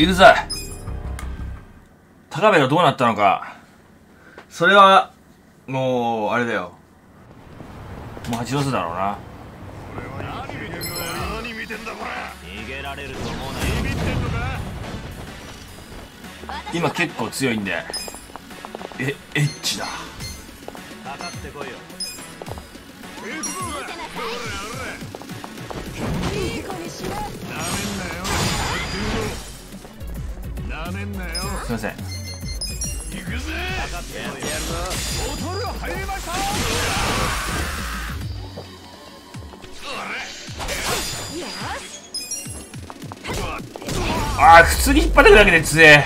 行くぜ高部がどうなったのか。それはもうあれだよ。もう八ロスだろうな。何見てんだこれ。逃げられると思うなビビってんのか今結構強いんで。えエッチだ。かかってこいよ。行くぞおらいい子にしろ。なめんなよなめんなよすいません。行くぜ。かかってこいよボトル入りましたああ普通に引っ張ってくだけで強え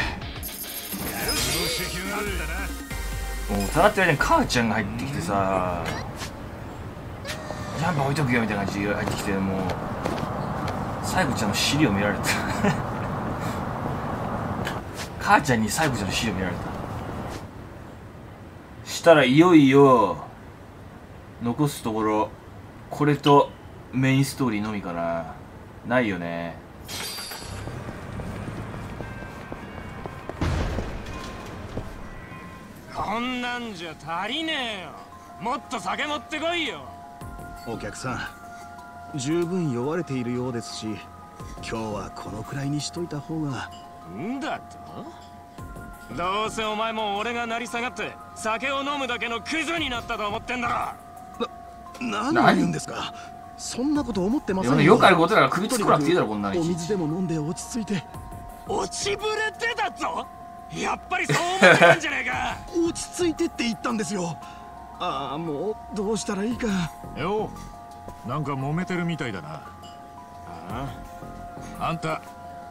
もう疑ってる間に母ちゃんが入ってきてさジャンパー置いとくよみたいな感じで入ってきてもうサイコちゃんの尻を見られた母ちゃんにサイコちゃんの尻を見られた。したらいよいよ残すところこれとメインストーリーのみかなないよね。こんなんじゃ足りねえよ。もっと酒持ってこいよ。お客さん十分酔われているようですし今日はこのくらいにしといた方がんだと？どうせお前も俺が成り下がって酒を飲むだけのクズになったと思ってんだろ。何を言うんですか？そんなこと思ってませんいやよくあることだから首作らなくていいだろこんなにお水でも飲んで落ち着いて。落ちぶれてたぞ。やっぱりそう思ってたんじゃねえか。落ち着いてって言ったんですよ。ああもうどうしたらいいか。よなんか揉めてるみたいだな。あ。あんた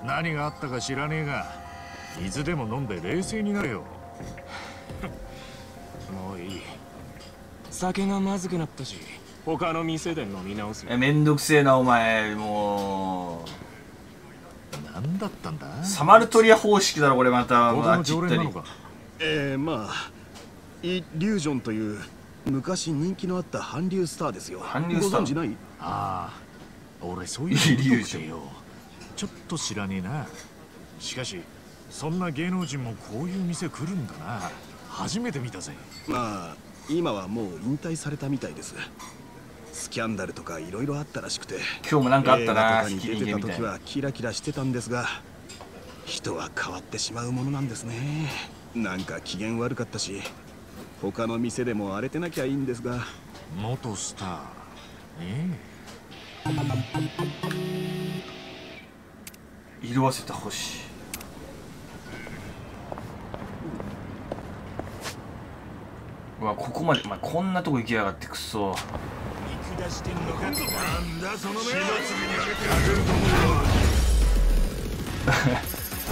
何があったか知らねえが水でも飲んで冷静になれよ。もういい。酒がまずくなったし他の店で飲み直すよ。えめんどくせえなお前も何だったんだ？うサマルトリア方式だろこれまた。ここのあっち行ったり常連なのか？えー、まあイリュージョンという昔人気のあった韓流スターですよ。韓流スター。ご存知ない？ああ俺そういうイリューのジョン。よちょっと知らねえな。しかしそんな芸能人もこういう店来るんだな。初めて見たぜ。まあ今はもう引退されたみたいです。スキャンダルとかいろいろあったらしくて。今日もなんかあったな映画とかに出てた時はキラキラしてたんですが人は変わってしまうものなんですね。なんか機嫌悪かったし他の店でも荒れてなきゃいいんですが。元スター。ね色あせた星うわここまで、まあ、こんなとこ行きやがってくそ。見下してんのかなんだその目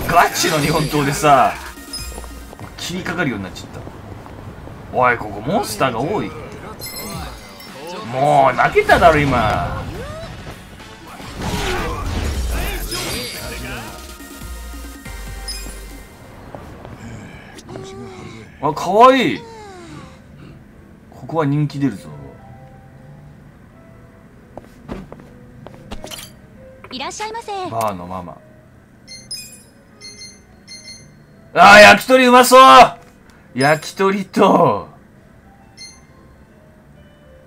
ガチの日本刀でさ切りかかるようになっちゃった。おいここモンスターが多い。もう泣けただろ今。あかわい。いここは人気出るぞ。いらっしゃいませ。バーのママ。あー焼き鳥うまそう。焼き鳥と。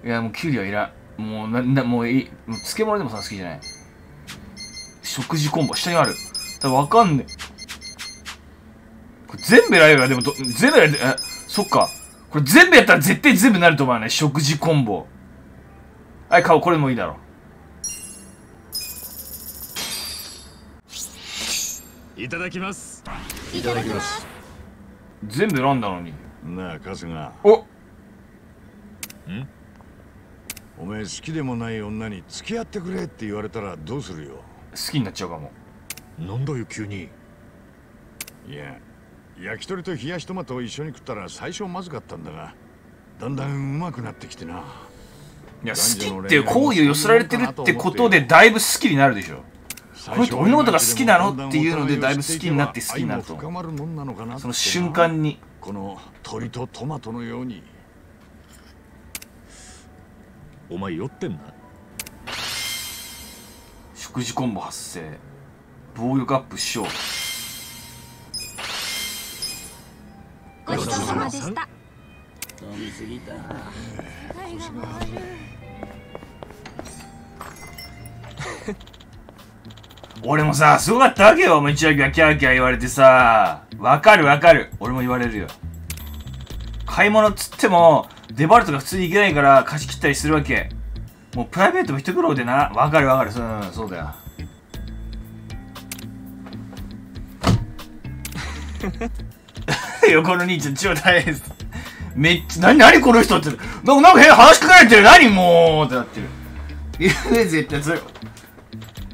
いやもうキュウリはいらん。もうななもういい。もう漬物でもさ好きじゃない。食事コンボ下にある。多分わかんねえこれ全部選べばでもど全部選べえそっか。これ全部やったら絶対全部なると思うね食事コンボ。はい買おうこれもいいだろ。いただきます。いただきます。全部選んだのに。なあ春日。お！お前好きでもない女に付き合ってくれって言われたらどうするよ？好きになっちゃうかも。なんだよ急に。いや焼き鳥と冷やしトマトを一緒に食ったら最初まずかったんだがだんだんうまくなってきてな。いや好きっていう行為を寄せられてるってことでだいぶ好きになるでしょ。この人俺のことが好きなのっていうのでだいぶ好きになって好きになると。愛も深まるもんなのかなってその瞬間に。この鳥とトマトのように。お前酔ってんな。食事コンボ発生。防御アップしようでした飲みすぎた 俺もさ、すごかったわけよ。めちゃくちゃキャーキャー言われてさ。わかるわかる。俺も言われるよ。買い物っつっても、デパートが普通に行けないから貸し切ったりするわけ。もうプライベートも一苦労でな。わかるわかる。うん、そうだよ。横の兄ちゃん超大変です。めっちゃ、なになにこの人って。なんか、なんか変な話しかけられてる。何もうってなってる。いや、絶対それ。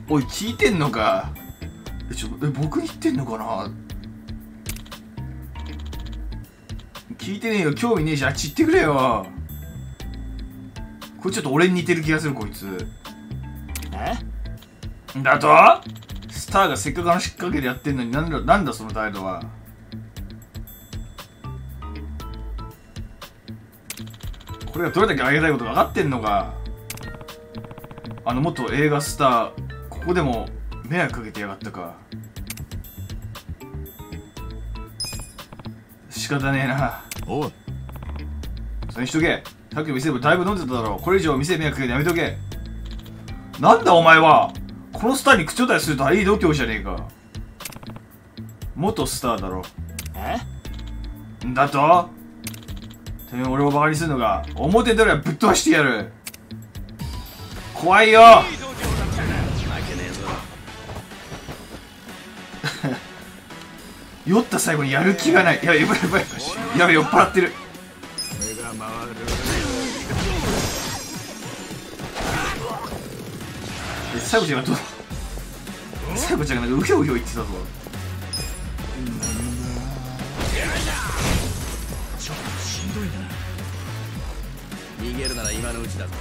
おい、聞いてんのかえ、ちょ、え、僕に言ってんのかな聞いてねえよ。興味ねえし、あっち行ってくれよ。これちょっと俺に似てる気がする、こいつ。え？だと？スターがせっかく話しかけてやってんのになんだ、なんだその態度は。これがどれだけあげたいことが分かってんのか。あの元映画スター、ここでも迷惑かけてやがったか。仕方ねえな。おいそれにしとけ。さっきの店でもだいぶ飲んでただろう。これ以上店迷惑かけてやめとけ。なんだお前はこのスターに口答えするとはいい度胸じゃねえか。元スターだろ。え？んだと？てめえ俺をバカにするのが表出りゃぶっ飛ばしてやる。怖いよ 酔った最後にやる気がない。やばいやばいやばい。やばい酔っ払ってる。最後ちゃんがどう最後ちゃんがなんかうひょうひょ言ってたぞ逃げるなら今のうちだぞ。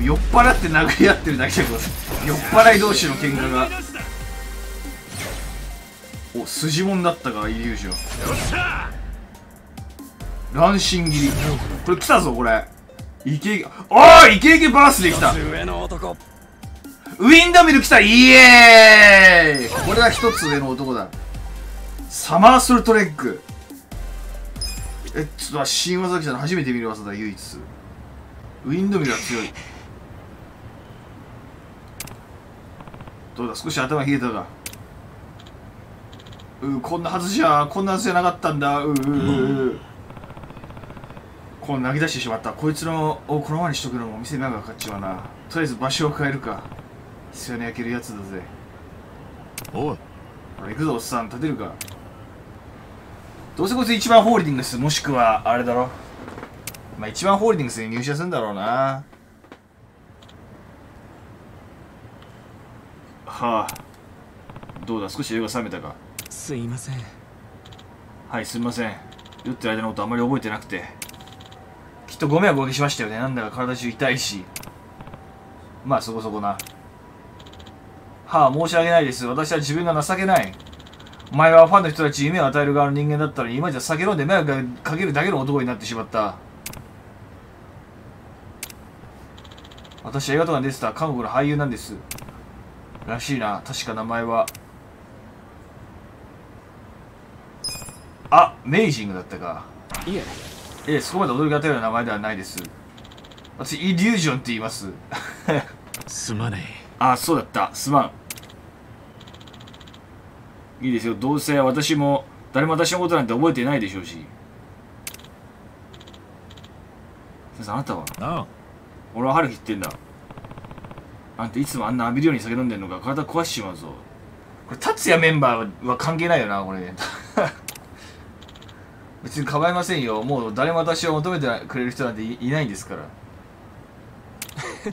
酔っ払って殴り合ってるだけだけど酔っ払い同士の喧嘩が。お筋もんだったかイリュージョン。乱心切り。これ来たぞこれ。イケイケ。おいイケイケバースで来た。上の男ウィンドミル来たイエーイ。これは一つ上の男だ。サマーソルトレッグえちょっと新技来たの初めて見る技だ唯一。ウィンドミルは強い。どうだ少し頭冷えたか。うこんなはずじゃこんなはずじゃなかったんだ。うううううこう投げ出してしまった。こいつのをこのままにしとくのも店に長くかかっちまうな。とりあえず場所を変えるか。必要に焼けるやつだぜ。おいほら行くぞおっさん。立てるかどうせこいつ一番ホールディングスもしくはあれだろ。まあ一番ホールディングスに入社するんだろうな。はあ。どうだ？少し酔が冷めたか？すいません。はいすみません。酔ってる間のことあんまり覚えてなくて。きっとご迷惑おかけしましたよね。なんだか体中痛いし。まあそこそこな。はあ申し訳ないです。私は自分が情けないお前はファンの人たちに夢を与える側の人間だったのに今じゃ酒飲んで迷惑かけるだけの男になってしまった。私は映画とかに出てた韓国の俳優なんです。らしいな。確か名前は。あメイジングだったか。いえええそこまで驚きが与えるような名前ではないです。私イリュージョンって言います。すまねあそうだった。すまんいいですよ。どうせ私も誰も私のことなんて覚えてないでしょうし。先生あなたは？俺は春樹言ってんだ。あんたいつもあんな浴びるように酒飲んでんのか体壊しちまうぞ。これ達也メンバーは関係ないよなこれ。別に構いませんよ。もう誰も私を求めてくれる人なんていいないんですから。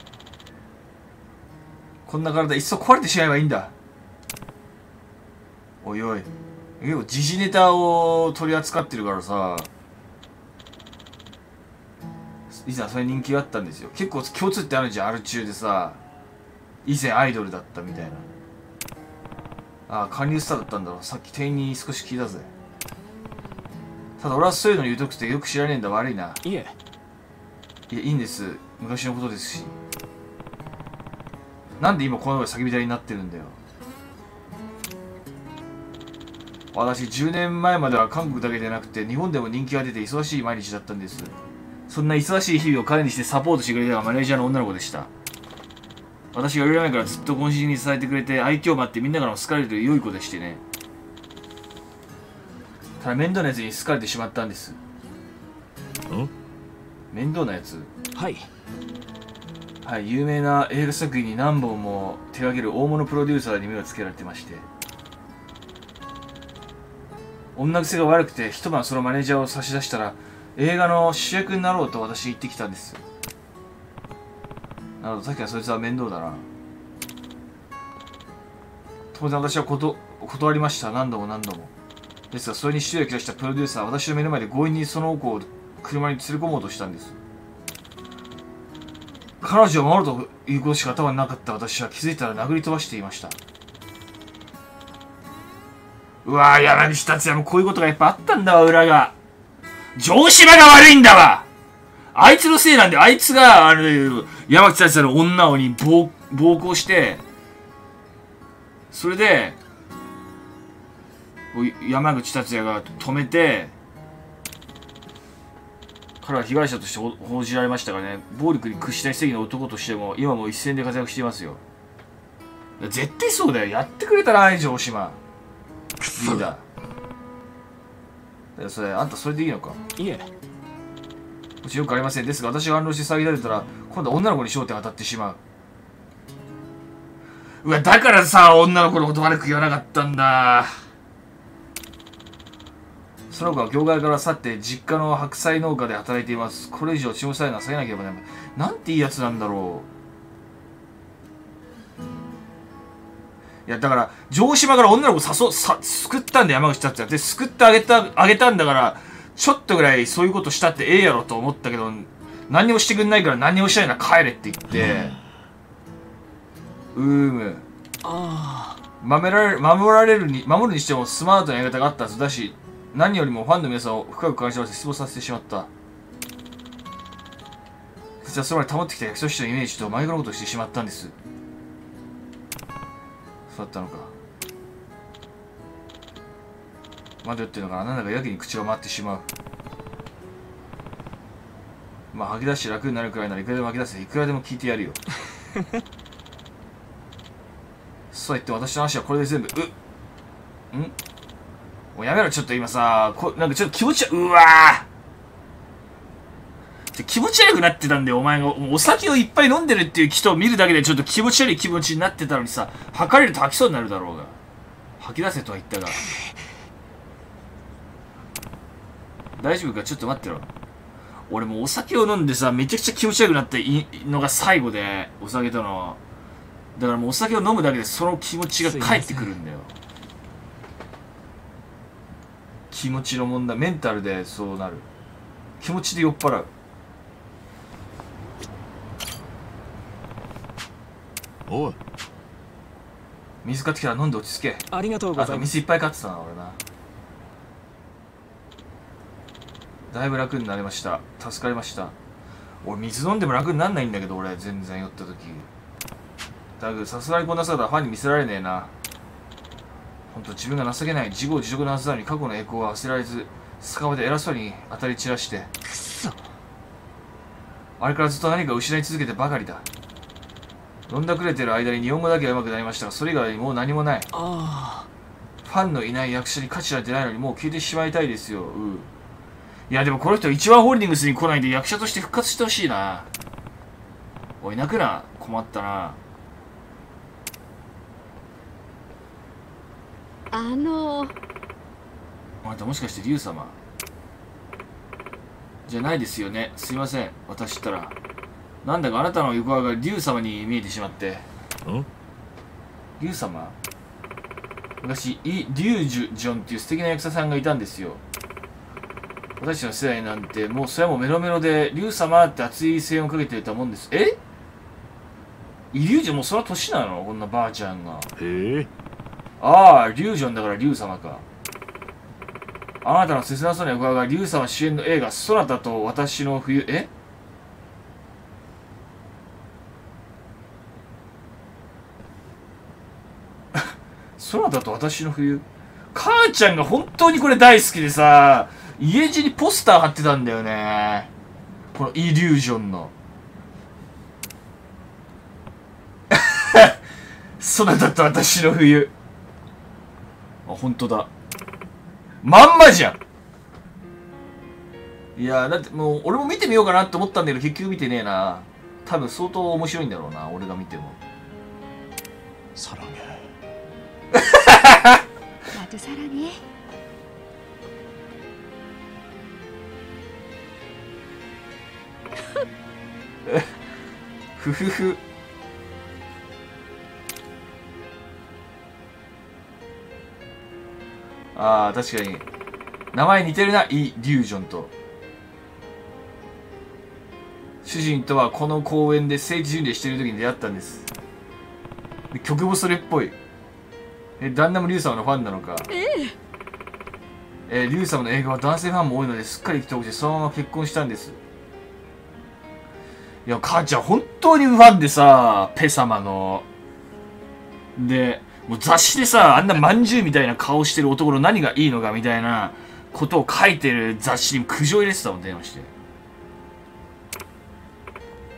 こんな体いっそ壊れてしまえばいいんだおいおい。結構時事ネタを取り扱ってるからさ。以前はそれ人気があったんですよ。結構共通ってあるじゃんアル中でさ。以前アイドルだったみたいな。ああ加入スターだったんだろう。さっき店員に少し聞いたぜ。ただ俺はそういうのに疎くてよく知らねえんだ悪いな。いえ。いやいいんです。昔のことですし。なんで今この上先びたりになってるんだよ私10年前までは韓国だけでなくて日本でも人気が出て忙しい毎日だったんです。そんな忙しい日々を彼にしてサポートしてくれたのがマネージャーの女の子でした。私がいろいろ前からずっと渾身に伝えてくれて愛嬌もあってみんなからも好かれるという良い子でしてね。ただ面倒なやつに好かれてしまったんです。面倒なやつはい。はい有名な映画作品に何本も手掛ける大物プロデューサーに目をつけられてまして女癖が悪くて一晩そのマネージャーを差し出したら映画の主役になろうと私言ってきたんですなるほどさっきはそいつは面倒だな。当然私はこと断りました。何度も何度も。ですがそれに一役出したプロデューサーは私の目の前で強引にその子を車に連れ込もうとしたんです彼女を守るということしか頭になかった私は気づいたら殴り飛ばしていました。うわぁ柳下達也もこういうことがやっぱあったんだわ裏が。城島が悪いんだわ。あいつのせいなんであいつがあの山口達也の女をに暴暴行してそれで山口達也が止めて彼は被害者として報じられましたがね暴力に屈した正義の男としても今も一線で活躍していますよ。絶対そうだよ。やってくれたら城島。リーダーだそれあんたそれでいいのか？いえ。もちよくありません。ですが私が反論して騒ぎ立てたら今度は女の子に焦点が当たってしまう。うわだからさ女の子のこと悪く言わなかったんだ。その子は業界から去って実家の白菜農家で働いています。これ以上血をさえな下げなければならない。なんていいやつなんだろういやだから城島から女の子誘さ救ったんだよ山口達也で救ってあげたあげたんだからちょっとぐらいそういうことしたってええやろと思ったけど何にもしてくんないから何にもしないなら帰れって言ってうーむ。あ守られる守られるに守るにしてもスマートなやり方があったはずだし何よりもファンの皆さんを深く感じまして失望させてしまった。実はそれまで保ってきた役所師のイメージと真逆のことをしてしまったんですだったのか。まだ言ってるのかな。なんだかやけに口が回ってしまう。まあ吐き出して楽になるくらいならいくらでも吐き出せ。いくらでも聞いてやるよ。そう言って私の話はこれで全部うん？もうやめろちょっと今さ。こなんかちょっと気持ちうわー。気持ち悪くなってたんだよお前が。お酒をいっぱい飲んでるっていう人を見るだけでちょっと気持ち悪い気持ちになってたのにさ吐かれると吐きそうになるだろうが。吐き出せとは言ったが。大丈夫か？ちょっと待ってろ。俺もうお酒を飲んでさめちゃくちゃ気持ち悪くなったいのが最後でお酒との。だからもうお酒を飲むだけでその気持ちが返ってくるんだよ。気持ちの問題メンタルでそうなる。気持ちで酔っ払うおい水買ってきたら飲んで落ち着け。ありがとうございます。水いっぱい買ってたな俺な。だいぶ楽になりました。助かりました。俺水飲んでも楽になんないんだけど俺全然酔った時。だけどさすがにこんな姿はファンに見せられねえな。ほんと自分が情けない自業自得なはずなのに過去の栄光は忘れられず酒場で偉そうに当たり散らして。あれからずっと何か失い続けてばかりだ飲んだくれてる間に日本語だけは上手くなりました。がそれ以外にもう何もない。あファンのいない役者に価値なんてないのにもう消えてしまいたいですよ。うん。いやでもこの人一番ホールディングスに来ないで役者として復活してほしいな。おい泣くな。困ったな。あの。あなたもしかして竜様？じゃないですよね。すいません。私ったらなんだかあなたの横顔が竜様に見えてしまって。ん？竜様？昔イ・リュージュジョンっていう素敵な役者さんがいたんですよ。私の世代なんてもうそれはもうメロメロで竜様って熱い声援をかけてたもんです。え？イリュージョンもうその年なの？こんなばあちゃんが。へえ。ああ、リュージョンだからリュウ様か。あなたの切なそうな横顔がリュウ様主演の映画、そなたと私の冬、え？そなたと私の冬。母ちゃんが本当にこれ大好きでさ家中にポスター貼ってたんだよね。このイリュージョンの。そなたと私の冬。あ本当だ。まんまじゃん。いやだってもう俺も見てみようかなって思ったんだけど結局見てねえな。多分相当面白いんだろうな俺が見ても。サラゲまたさらに ふふふ。ああ確かに。名前似てるなイ・リュージョンと。主人とはこの公園で聖地巡礼している時に出会ったんです。曲もそれっぽい。え旦那もリュウ様のファンなのか？えーリュウ様の映画は男性ファンも多いのですっかり意気投合してそのまま結婚したんです。いや母ちゃん本当にファンでさペ様の。でもう雑誌でさあんなまんじゅうみたいな顔してる男の何がいいのかみたいなことを書いてる雑誌に苦情入れてたもん電話して。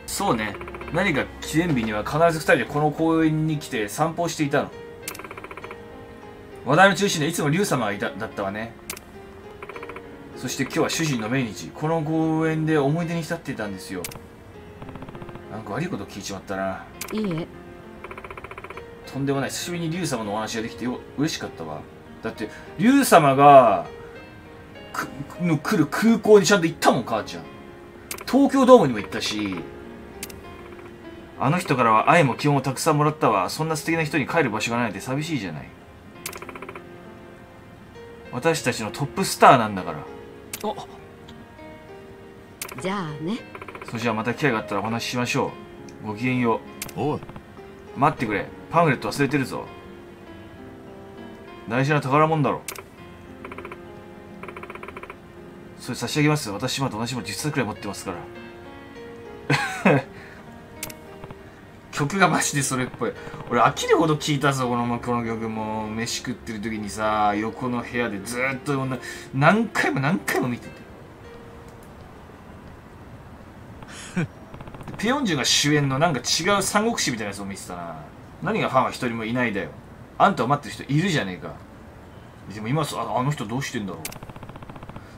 そうね。何か記念日には必ず二人でこの公園に来て散歩をしていたの話題の中心でいつも竜様がいただったわね。そして今日は主人の命日。この公園で思い出に浸っていたんですよ。なんか悪いこと聞いちまったな。いいえ。とんでもない。久しぶりに竜様のお話ができてよ嬉しかったわ。だって竜様がくの来る空港にちゃんと行ったもん母ちゃん。東京ドームにも行ったしあの人からは愛も気温をたくさんもらったわ。そんな素敵な人に帰る場所がないなんて寂しいじゃない私たちのトップスターなんだから。じゃあね。それじゃあまた機会があったらお話ししましょう。ごきげんよおい。う待ってくれ。パンフレット忘れてるぞ。大事な宝物だろ。それ差し上げます。私まだ同じも10冊くらい持ってますから曲がマジでそれっぽい。俺飽きるほど聴いたぞこのこの曲も。飯食ってる時にさ横の部屋でずーっとな何回も何回も見てて。ペヨンジュンが主演のなんか違う三国志みたいなやつを見てたな。何がファンは一人もいないだよ。あんたを待ってる人いるじゃねえか。でも今さああの人どうしてんだろ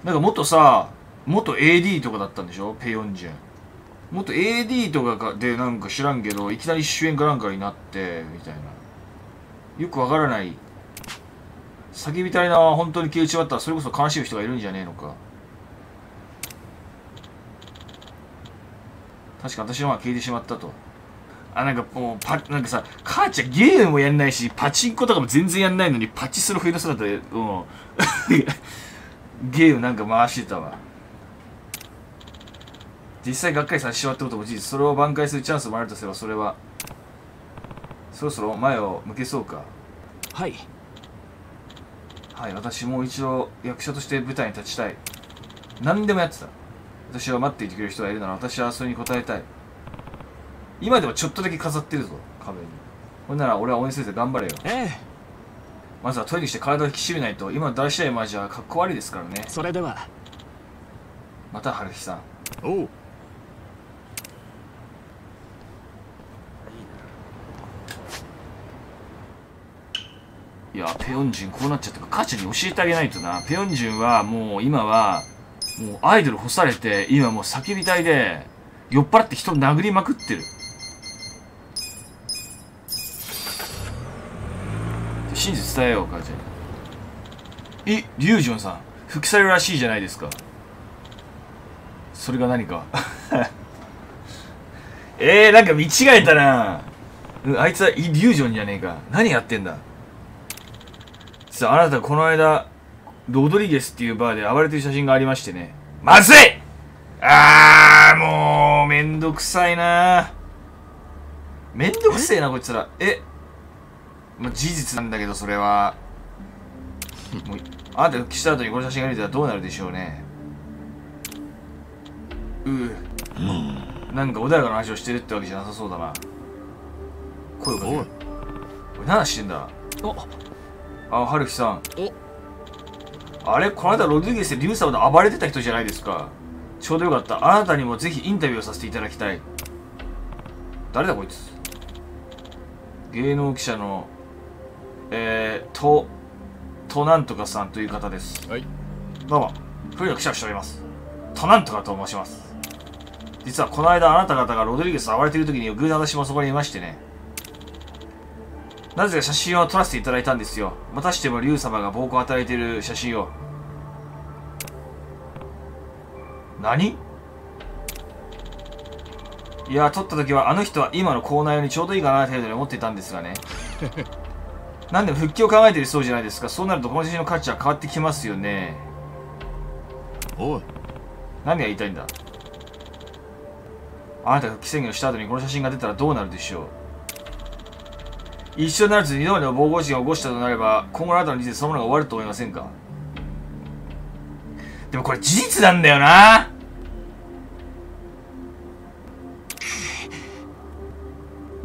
う。なんか元さ元 AD とかだったんでしょ？ペヨンジュン元 AD とかかでなんか知らんけどいきなり主演かなんかになってみたいな。よくわからない。叫びたいな本当に消えちまったらそれこそ悲しむ人がいるんじゃねえのか。確か私の方が消えてしまったと。あなんかもうパなんかさ母ちゃんゲームもやんないしパチンコとかも全然やんないのにパチスロ冬の姿でうん。ゲームなんか回してたわ。実際がっかりさせてしまったことも事実。それを挽回するチャンスもあるとすればそれはそろそろ前を向けそうか。はい。はい私もう一度役者として舞台に立ちたい。何でもやってた。私は待っていてくれる人がいるなら私はそれに応えたい。今でもちょっとだけ飾ってるぞ壁に。ほんなら俺は応援するぜ頑張れよ。ええ。まずはトイレして体を引き締めないと。今のだらしないマジはかっこ悪いですからね。それでは。また春日さん。おういやペヨンジュンこうなっちゃったか母ちゃんに教えてあげないとな。ペヨンジュンはもう今はもうアイドル干されて今もう叫びたいで酔っ払って人を殴りまくってる。真実伝えよう母ちゃんにえリュウジョンさん復帰されるらしいじゃないですか。それが何か。えー、なんか見違えたな。あいつはイリュージョンじゃねえか。何やってんだ。実はあなたこの間ロドリゲスっていうバーで暴れてる写真がありましてね。まずい!あーもうめんどくさいな。めんどくせえなこいつら。え？まあ、事実なんだけどそれは。もうあなたが復帰した後にこの写真が見てたらどうなるでしょうね。ううなんか穏やかな話をしてるってわけじゃなさそうだな。声をかけるおい。何してんだ？おあ、はるきさん。あれこの間ロドリゲスでリュウ様と暴れてた人じゃないですか。ちょうどよかった。あなたにもぜひインタビューをさせていただきたい。誰だこいつ？芸能記者のえー、ととなんとかさんという方です。はい。どうも。古谷記者をしております。となんとかと申します。実はこの間あなた方がロドリゲスと暴れている時に偶然私もそこにいましてねなぜか写真を撮らせていただいたんですよ。またしても竜様が暴行を与えている写真を。何？いや撮った時はあの人は今の校内用にちょうどいいかな程度に思っていたんですがね。なんでも復帰を考えているそうじゃないですか。そうなるとこの写真の価値は変わってきますよね。おい。何が言いたいんだ？あなたが復帰宣言をした後にこの写真が出たらどうなるでしょう？一緒にならず二度目の暴行事件を起こしたとなれば今後のあなたの人生そのものが終わると思いませんか？でもこれ事実なんだよな。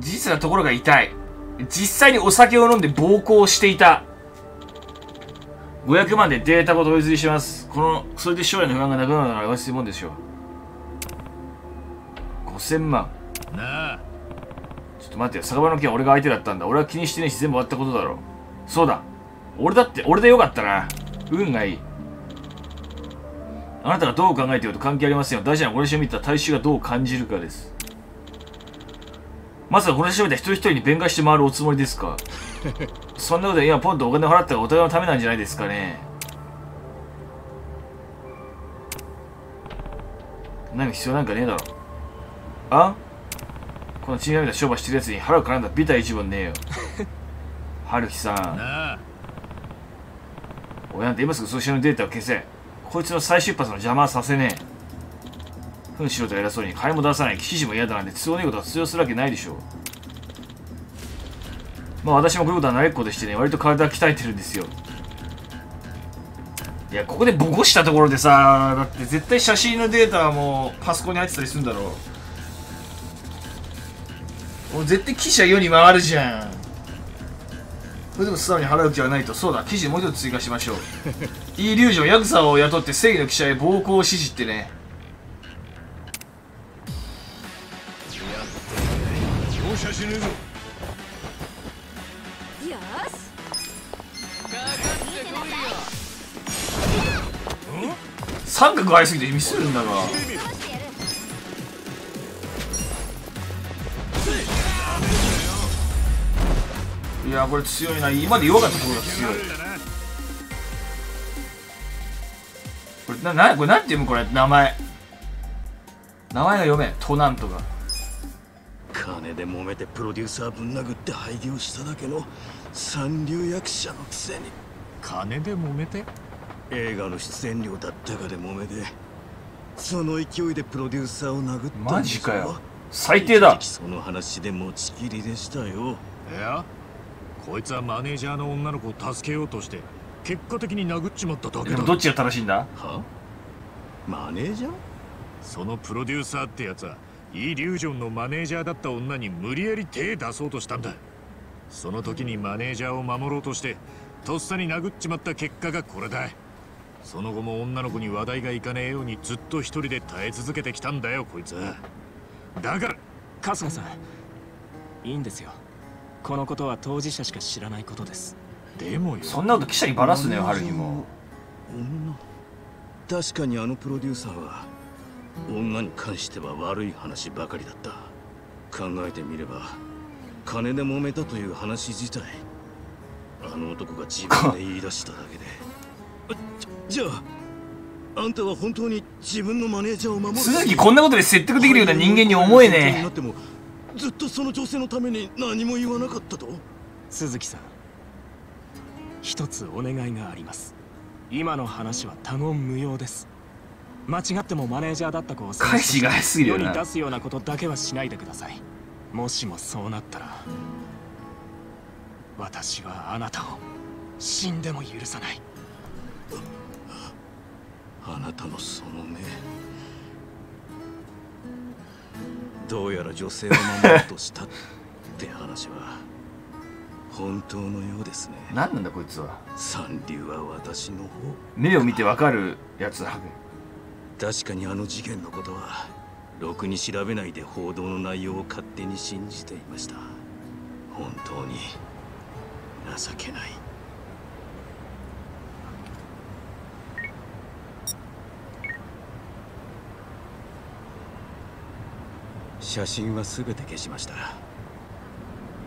事実なところが痛い。実際にお酒を飲んで暴行していた。500万でデータごとお譲りします。このそれで将来の不安がなくなるなら安いもんでしょう。5000万。なあ。っと待ってよ。酒場の件は俺が相手だったんだ。俺は気にしてねえし全部終わったことだろ。そうだ。俺だって俺でよかったな。運がいい。あなたがどう考えてようと関係ありませんよ。大事なのはこを見た大衆がどう感じるかです。まさかこの写真を見た一人一人に弁解して回るおつもりですか？そんなことで今ポンとお金を払ったらお互いのためなんじゃないですかね。何必要なんかねえだろ。あ？この血みた商売してるやつに腹を絡んだビタ一文ねえよ。春樹さん。俺なんて今すぐその写真のデータを消せ。こいつの再出発の邪魔はさせねえ。ふんしろと偉そうに金も出さない指示も嫌だなんて都合のいいことは通用するわけないでしょまあ私もこういうことは慣れっこでしてね割と体は鍛えてるんですよ。いやここでボコしたところでさだって絶対写真のデータはもうパソコンに入ってたりするんだろうもう絶対記者世に回るじゃん。それでも素直に払う気はないと。そうだ記事もう一つ追加しましょう。イリュージョンヤクザを雇って正義の記者へ暴行を指示ってね。容赦しねえぞ。よし。三角ありすぎてミスるんだがいやこれ強いな。今まで弱かったところが強い。これななこれなんて読むこれ名前。名前が読めん。トなんとか金で揉めてプロデューサーぶん殴って廃業しただけの三流役者のくせに。金で揉めて？映画の出演料だったかで揉めてその勢いでプロデューサーを殴ったマジかよ。最低だ。その話で持ちきりでしたよ。いやこいつはマネージャーの女の子を助けようとして結果的に殴っちまっただけだ。でもどっちが正しいんだ？は？マネージャー？そのプロデューサーってやつはイリュージョンのマネージャーだった女に無理やり手出そうとしたんだ。その時にマネージャーを守ろうとしてとっさに殴っちまった結果がこれだ。その後も女の子に話題がいかねえようにずっと一人で耐え続けてきたんだよこいつ。はだから春日さん。いいんですよこのことは当事者しか知らないことです。でもよ。そんなこと記者にバラすねよ春樹も。女。確かにあのプロデューサーは女に関しては悪い話ばかりだった。考えてみれば金で揉めたという話自体あの男が自分で言い出しただけで。じゃじゃああんたは本当に自分のマネージャーを守る。鈴木こんなことで説得できるような人間に思えねなってもずっとその女性のために何も言わなかったと？鈴木さん一つお願いがあります。今の話は他言無用です。間違ってもマネージャーだった子を返しが早すぎるよな。世に出すようなことだけはしないでください。もしもそうなったら私はあなたを死んでも許さない。あなたのその目どうやら女性を守ろうとしたって話は本当のようですね。何なんだこいつは。三流は私の方。目を見てわかるやつだ。確かにあの事件のことはろくに調べないで報道の内容を勝手に信じていました。本当に情けない写真は全て消しました。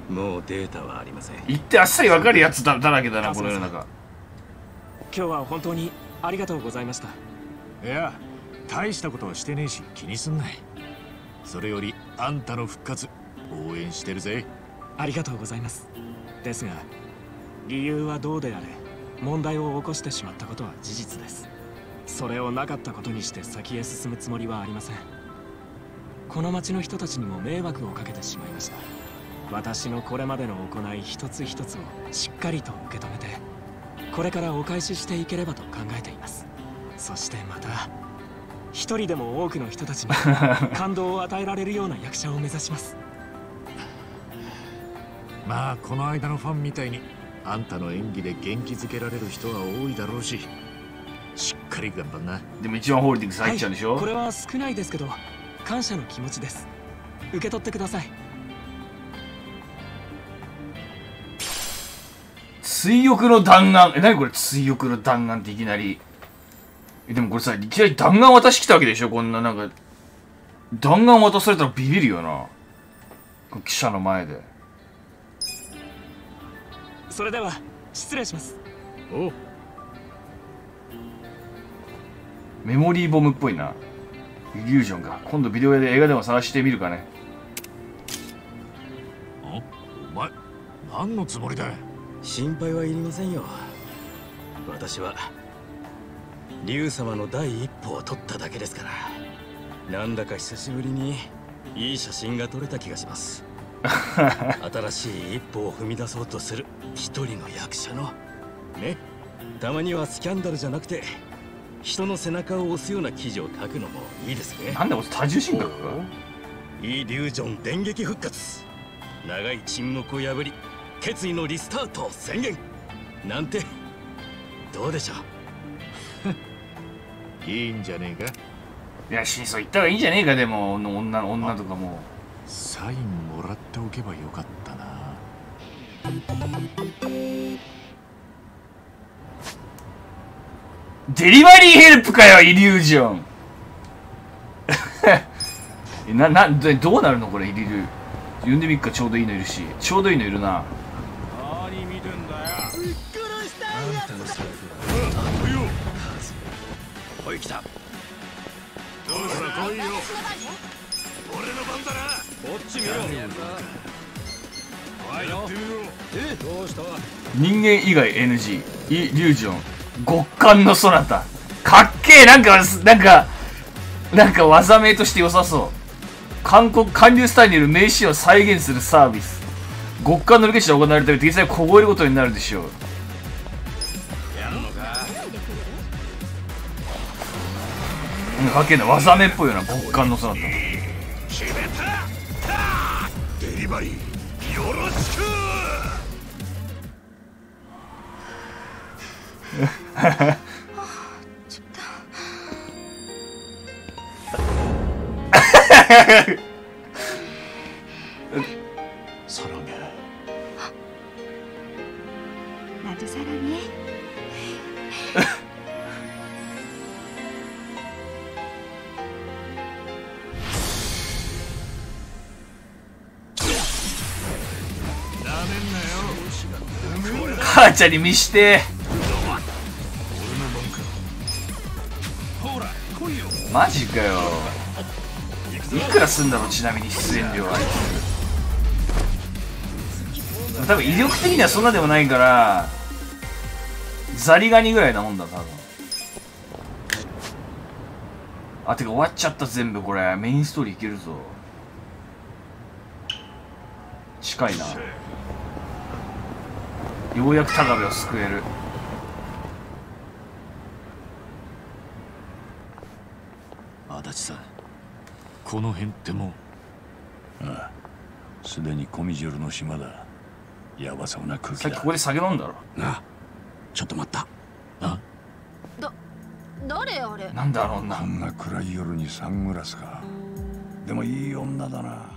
もうデータはありません。言ってあっさりわかるやつだだらけだなこの世の中。今日は本当にありがとうございました。いや大したことはしてねえし気にすんないそれよりあんたの復活応援してるぜ。ありがとうございます。ですが理由はどうであれ問題を起こしてしまったことは事実です。それをなかったことにして先へ進むつもりはありませんこの町の人たちにも迷惑をかけてしまいました。私のこれまでの行い一つ一つをしっかりと受け止めてこれからお返ししていければと考えています。そしてまた一人でも多くの人たちに 感動を与えられるような役者を目指します。まあこの間のファンみたいにあんたの演技で元気づけられる人は多いだろうししっかり頑張んな。でも一番ホールディングス入っちゃうんでしょ、はい、これは少ないですけど感謝の気持ちです。受け取ってください。追憶の弾丸。え何これ？追憶の弾丸っていきなり。えでもこれさいきなり弾丸渡してきたわけでしょ？こんななんか弾丸渡されたらビビるよな。記者の前で。それでは失礼します。お。メモリーボムっぽいなイリュージョンか今度ビデオ屋で映画でも探してみるかね。お前何のつもりだ？心配はいりませんよ。私は竜様の第一歩を取っただけですから。なんだか久しぶりにいい写真が撮れた気がします。新しい一歩を踏み出そうとする一人の役者の。ねたまにはスキャンダルじゃなくて人の背中を押すような記事を書くのもいいですね。なんで多重人格かイリュージョン電撃復活。長い沈黙を破り決意のリスタートを宣言。なんてどうでしょう。いいんじゃねえか？いや真相言った方がいいんじゃねえかでも女女とかも。サインもらっておけばよかったなデリバリーヘルプかよイリュージョン。ななどどうなるのこれイリュー。呼んでみっかちょうどいいのいるし。ちょうどいいのいるな。何見てんだよ。おい来た。どうした来いよ俺の番だな。こっち見ろおいやってみろ。え？どうした？人間以外 NG イリュージョン極寒のそなたかっけえなんかなんかなんか技名として良さそう。韓国韓流スタイルによる名シーンを再現するサービス。極寒のロケ地で行われたら実際凍えることになるでしょう。かうんかっけえな技名っぽいような極寒のそなた決めた。デリバリー。ちょっと。サラメ。なぜサラメ。母ちゃんに見して。マジかよ。いくらすんだろうちなみに出演料あいつ多分威力的にはそんなでもないからザリガニぐらいなもんだ多分。あてか終わっちゃった全部これ。メインストーリーいけるぞ。近いな。ようやく高部を救える。足立さ。んこの辺ってもああ。すでにコミジュルの島だ。やばそうな空気だ。さっきここで酒飲んだろ。なあ。ちょっと待った。あ誰あれ？なんだあの女。こんな暗い夜にサングラスか。でもいい女だな